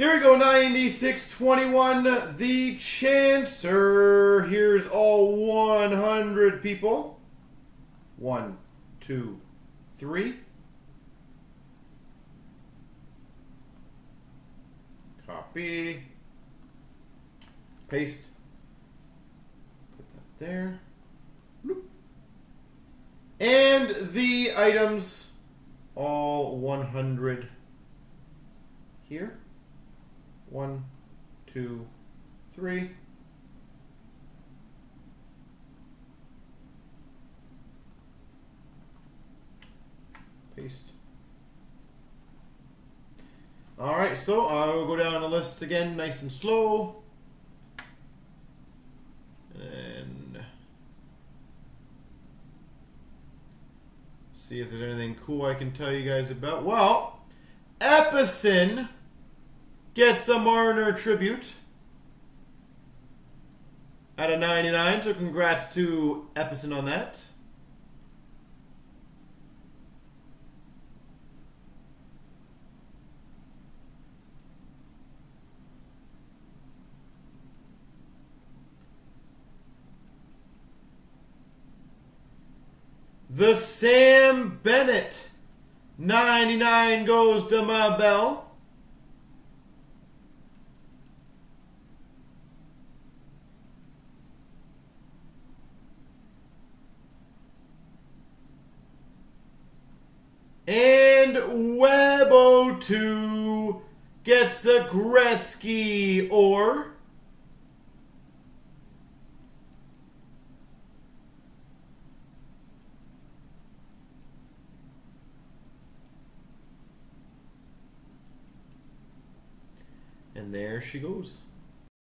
Here we go, 9621, the Chancer. Here's all 100 people. One, two, three. Copy. Paste. Put that there. Bloop. And the items, all 100 here. One, two, three. Paste. All right, so I will go down the list again, nice and slow. And see if there's anything cool I can tell you guys about. Well, Epicen gets a Mariner tribute at a 99, so congrats to Epicen on that. The Sam Bennett 99 goes to my bell. And Webo2 gets a Gretzky or And there she goes.